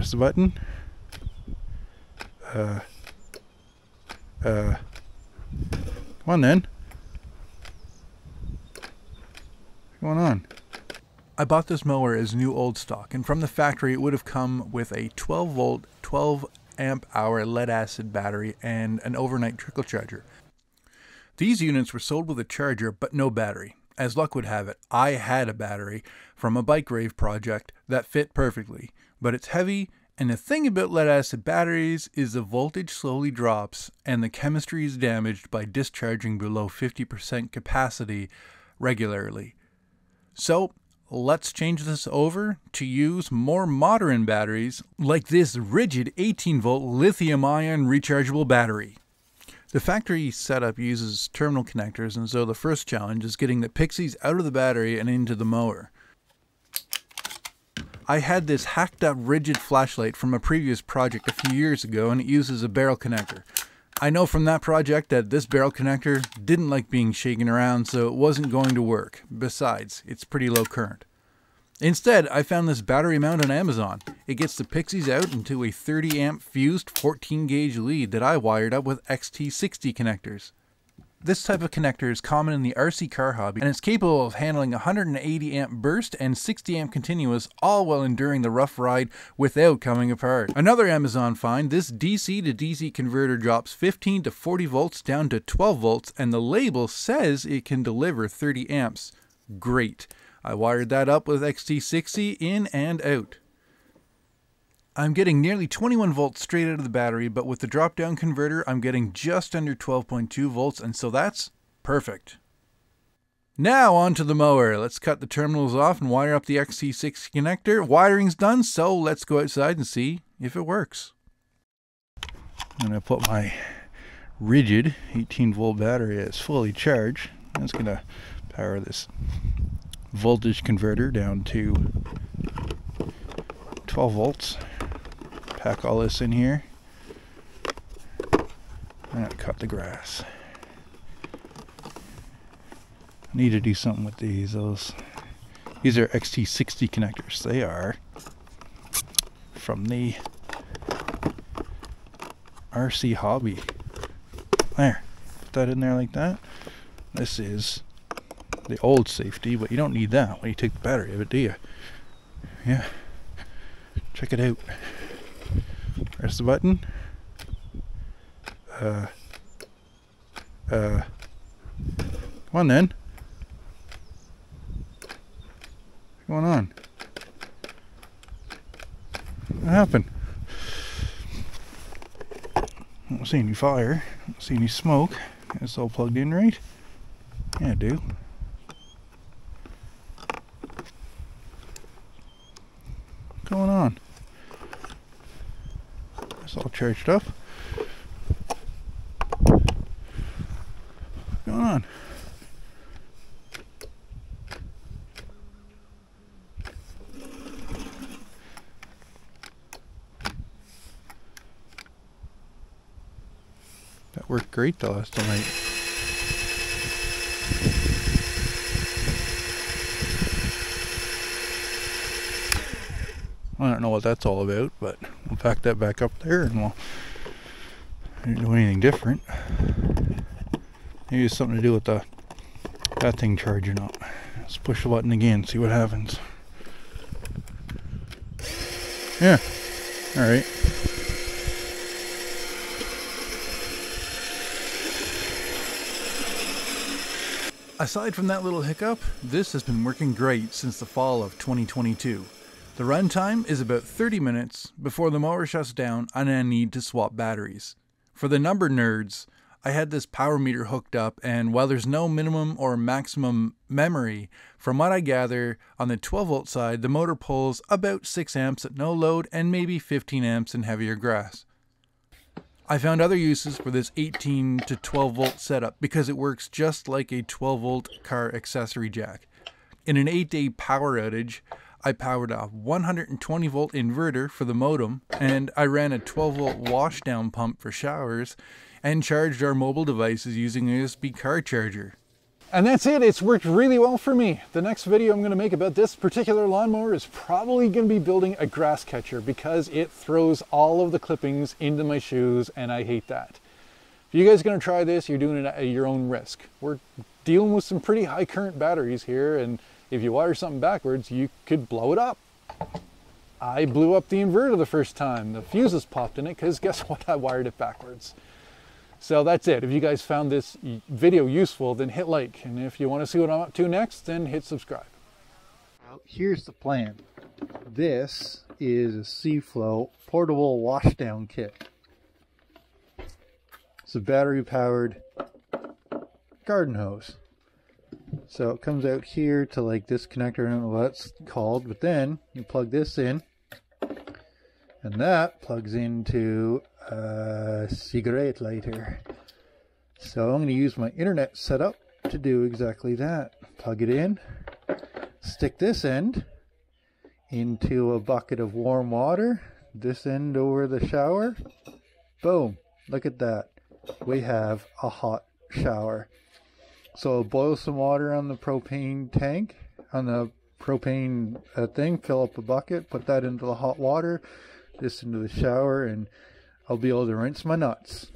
Press the button. Uh, uh, come on then. What's going on? I bought this mower as new old stock, and from the factory it would have come with a 12 volt, 12 amp hour lead acid battery and an overnight trickle charger. These units were sold with a charger but no battery. As luck would have it, I had a battery from a bike rave project that fit perfectly, but it's heavy and the thing about lead acid batteries is the voltage slowly drops and the chemistry is damaged by discharging below 50% capacity regularly. So, let's change this over to use more modern batteries like this Ridgid 18 volt lithium ion rechargeable battery. The factory setup uses terminal connectors and so the first challenge is getting the pixies out of the battery and into the mower. I had this hacked up Ridgid flashlight from a previous project a few years ago and it uses a barrel connector. I know from that project that this barrel connector didn't like being shaken around so it wasn't going to work. Besides, it's pretty low current. Instead, I found this battery mount on Amazon. It gets the Pixies out into a 30 amp fused 14 gauge lead that I wired up with XT60 connectors. This type of connector is common in the RC car hobby and it's capable of handling 180 amp burst and 60 amp continuous all while enduring the rough ride without coming apart. Another Amazon find, this DC to DC converter drops 15 to 40 volts down to 12 volts and the label says it can deliver 30 amps. Great. I wired that up with XT60 in and out. I'm getting nearly 21 volts straight out of the battery, but with the drop down converter, I'm getting just under 12.2 volts, and so that's perfect. Now on to the mower. Let's cut the terminals off and wire up the XT60 connector. Wiring's done, so let's go outside and see if it works. I'm to put my Ridgid 18 volt battery it's fully charged. That's to power this voltage converter down to 12 volts. Pack all this in here. And cut the grass. I need to do something with these those. These are XT60 connectors. They are from the RC hobby. There. Put that in there like that. This is the old safety but you don't need that when you take the battery of it do you? Yeah check it out Press the button. Uh, uh, come on then. What's going on? What happened? I don't see any fire. I don't see any smoke. It's all plugged in right? Yeah, I do. Going on? It's all charged up. What's going on? That worked great the last night. I don't know what that's all about, but we'll pack that back up there and we'll do anything different. Maybe it's something to do with the that thing charging up. Let's push the button again, see what happens. Yeah. Alright. Aside from that little hiccup, this has been working great since the fall of 2022. The runtime is about 30 minutes before the mower shuts down and I need to swap batteries. For the number nerds, I had this power meter hooked up and while there's no minimum or maximum memory, from what I gather, on the 12 volt side the motor pulls about 6 amps at no load and maybe 15 amps in heavier grass. I found other uses for this 18 to 12 volt setup because it works just like a 12 volt car accessory jack. In an 8 day power outage, I powered a 120 volt inverter for the modem, and I ran a 12 volt washdown pump for showers, and charged our mobile devices using a USB car charger. And that's it. It's worked really well for me. The next video I'm going to make about this particular lawnmower is probably going to be building a grass catcher because it throws all of the clippings into my shoes and I hate that. If you guys are going to try this, you're doing it at your own risk. We're dealing with some pretty high current batteries here and if you wire something backwards, you could blow it up. I blew up the inverter the first time. The fuses popped in it because guess what? I wired it backwards. So that's it. If you guys found this video useful, then hit like. And if you want to see what I'm up to next, then hit subscribe. Here's the plan. This is a SEAFLO portable washdown kit. It's a battery powered garden hose. So it comes out here to like this connector, I don't know what it's called, but then you plug this in and that plugs into a cigarette lighter. So I'm going to use my internet setup to do exactly that. Plug it in, stick this end into a bucket of warm water, this end over the shower. Boom, look at that. We have a hot shower. So boil some water on the propane tank, on the propane uh, thing, fill up a bucket, put that into the hot water, this into the shower, and I'll be able to rinse my nuts.